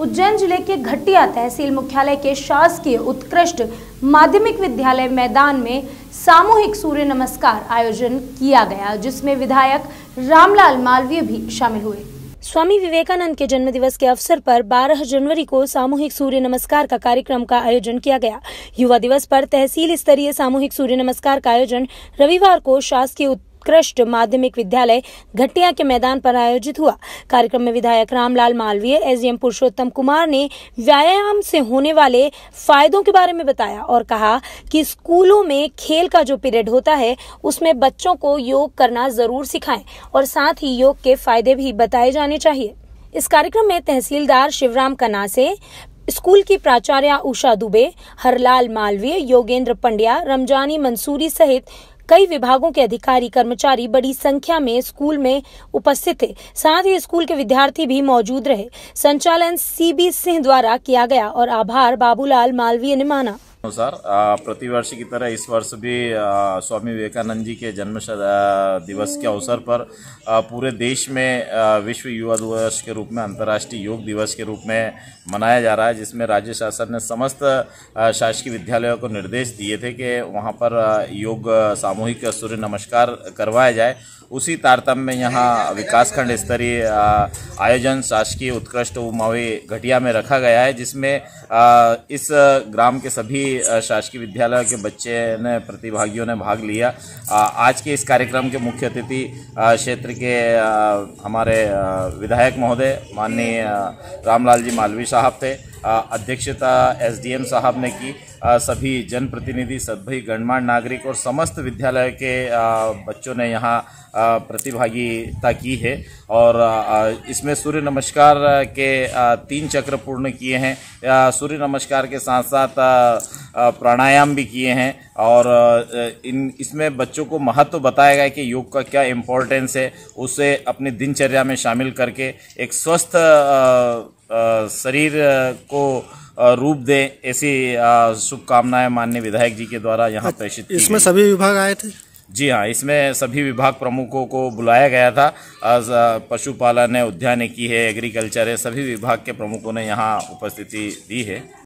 के घटिया तहसील मुख्यालय के शासकीय उत्कृष्ट माध्यमिक विद्यालय मैदान में सामूहिक सूर्य नमस्कार आयोजन किया गया, जिसमें विधायक रामलाल मालवीय भी शामिल हुए। स्वामी विवेकानंद के जन्म दिवस के अवसर पर 12 जनवरी को सामूहिक सूर्य नमस्कार का कार्यक्रम का आयोजन किया गया। युवा दिवस पर तहसील स्तरीय सामूहिक सूर्य नमस्कार का आयोजन रविवार को शासकीय उत्कृष्ट माध्यमिक विद्यालय घटिया के मैदान पर आयोजित हुआ। कार्यक्रम में विधायक रामलाल मालवीय, एसडीएम पुरुषोत्तम कुमार ने व्यायाम से होने वाले फायदों के बारे में बताया और कहा कि स्कूलों में खेल का जो पीरियड होता है, उसमें बच्चों को योग करना ज़रूर सिखाएँ और साथ ही योग के फ़ायदे भी बताए जाने चाहिए। इस कार्यक्रम में तहसीलदार शिवराम कनासे स्कूल की प्राचार्य उषा दुबे, हरलाल मालवीय, योगेंद्र पंड्या, रमजानी मंसूरी सहित कई विभागों के अधिकारी कर्मचारी बड़ी संख्या में स्कूल में उपस्थित थे। साथ ही स्कूल के विद्यार्थी भी मौजूद रहे। संचालन सीबी सिंह द्वारा किया गया और आभार, बाबूलाल मालवीय ने माना। अनुसार प्रतिवर्ष की तरह इस वर्ष भी स्वामी विवेकानंद जी के जन्म दिवस के अवसर पर पूरे देश में विश्व युवा दिवस के रूप में, अंतर्राष्ट्रीय योग दिवस के रूप में मनाया जा रहा है, जिसमें राज्य शासन ने समस्त शासकीय विद्यालयों को निर्देश दिए थे कि वहाँ पर योग सामूहिक सूर्य नमस्कार करवाया जाए। उसी तारतम्य में यहाँ विकासखंड स्तरीय आयोजन शासकीय उत्कृष्ट उमावी घटिया में रखा गया है, जिसमें इस ग्राम के सभी शासकीय विद्यालय के बच्चे ने, प्रतिभागियों ने भाग लिया। आज के इस कार्यक्रम के मुख्य अतिथि क्षेत्र के हमारे विधायक महोदय, माननीय रामलाल जी मालवी साहब थे। अध्यक्षता एसडीएम साहब ने की। सभी जनप्रतिनिधि, सभी गणमान्य नागरिक और समस्त विद्यालय के बच्चों ने यहाँ प्रतिभागिता की है। और इसमें सूर्य नमस्कार के तीन चक्र पूर्ण किए हैं। सूर्य नमस्कार के साथ साथ प्राणायाम भी किए हैं और इन इसमें बच्चों को महत्व बताया गया कि योग का क्या इम्पोर्टेंस है उसे अपनी दिनचर्या में शामिल करके एक स्वस्थ शरीर को रूप दे ऐसी शुभकामनाएँ माननीय विधायक जी के द्वारा यहाँ प्रेषित इसमें सभी विभाग आए थे? जी हाँ इसमें सभी विभाग प्रमुखों को बुलाया गया था। पशुपालन है उद्यानिकी है एग्रीकल्चर है सभी विभाग के प्रमुखों ने यहाँ उपस्थिति दी है।